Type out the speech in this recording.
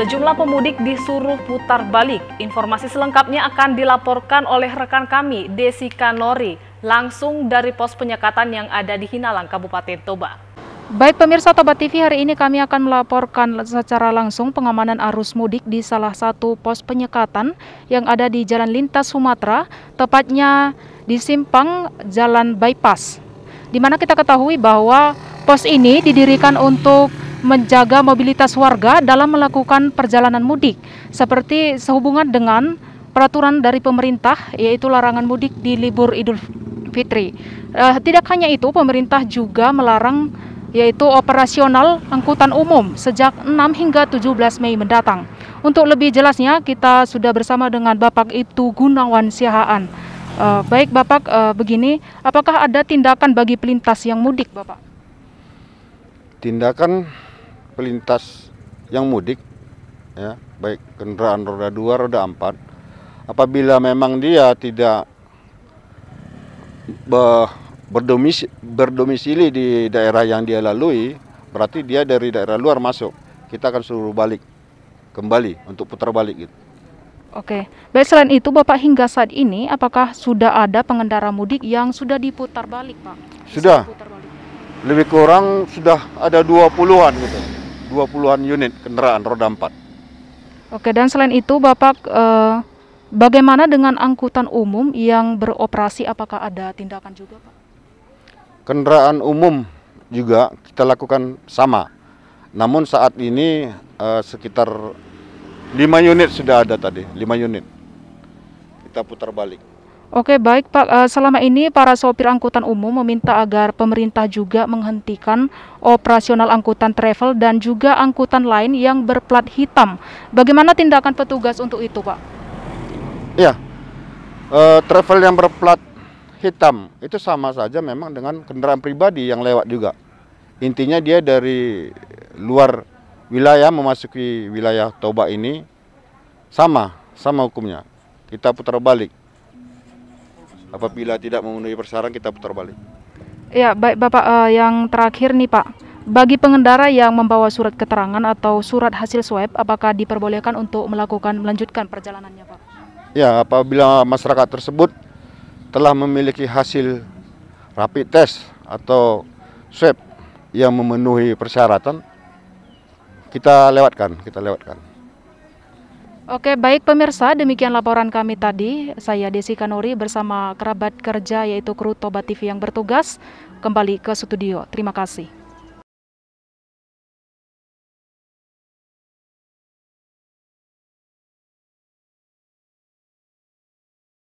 Sejumlah pemudik disuruh putar balik. Informasi selengkapnya akan dilaporkan oleh rekan kami, Desi Kanori, langsung dari pos penyekatan yang ada di Hinalang, Kabupaten Toba. Baik pemirsa Toba TV, hari ini kami akan melaporkan secara langsung pengamanan arus mudik di salah satu pos penyekatan yang ada di Jalan Lintas Sumatera, tepatnya di simpang Jalan Bypass. Di mana kita ketahui bahwa pos ini didirikan untuk menjaga mobilitas warga dalam melakukan perjalanan mudik seperti sehubungan dengan peraturan dari pemerintah yaitu larangan mudik di libur Idul Fitri. Uh, tidak hanya itu, pemerintah juga melarang yaitu operasional angkutan umum sejak 6 hingga 17 Mei mendatang. Untuk lebih jelasnya kita sudah bersama dengan Bapak Ibtu Gunawan Siahaan. Uh, baik Bapak, uh, begini, apakah ada tindakan bagi pelintas yang mudik Bapak? Tindakan pelintas yang mudik ya baik kendaraan roda 2 roda 4 apabila memang dia tidak be, berdomisili, berdomisili di daerah yang dia lalui berarti dia dari daerah luar masuk kita akan suruh balik kembali untuk putar balik gitu Oke, baik selain itu Bapak hingga saat ini apakah sudah ada pengendara mudik yang sudah diputar balik Pak? Sudah, balik. lebih kurang sudah ada 20-an gitu. 20-an unit kendaraan roda 4. Oke, dan selain itu Bapak eh, bagaimana dengan angkutan umum yang beroperasi apakah ada tindakan juga, Pak? Kendaraan umum juga kita lakukan sama. Namun saat ini eh, sekitar 5 unit sudah ada tadi, 5 unit. Kita putar balik. Oke baik Pak, uh, selama ini para sopir angkutan umum meminta agar pemerintah juga menghentikan operasional angkutan travel dan juga angkutan lain yang berplat hitam. Bagaimana tindakan petugas untuk itu Pak? Ya, uh, travel yang berplat hitam itu sama saja memang dengan kendaraan pribadi yang lewat juga. Intinya dia dari luar wilayah memasuki wilayah Toba ini sama, sama hukumnya. Kita putar balik Apabila tidak memenuhi persyarat kita putar balik. Ya, baik Bapak uh, yang terakhir nih Pak. Bagi pengendara yang membawa surat keterangan atau surat hasil swab, apakah diperbolehkan untuk melakukan melanjutkan perjalanannya, Pak? Ya, apabila masyarakat tersebut telah memiliki hasil rapid test atau swab yang memenuhi persyaratan, kita lewatkan, kita lewatkan. Oke, baik pemirsa, demikian laporan kami tadi. Saya Desi Kanori bersama kerabat kerja yaitu kru Toba TV yang bertugas kembali ke studio. Terima kasih.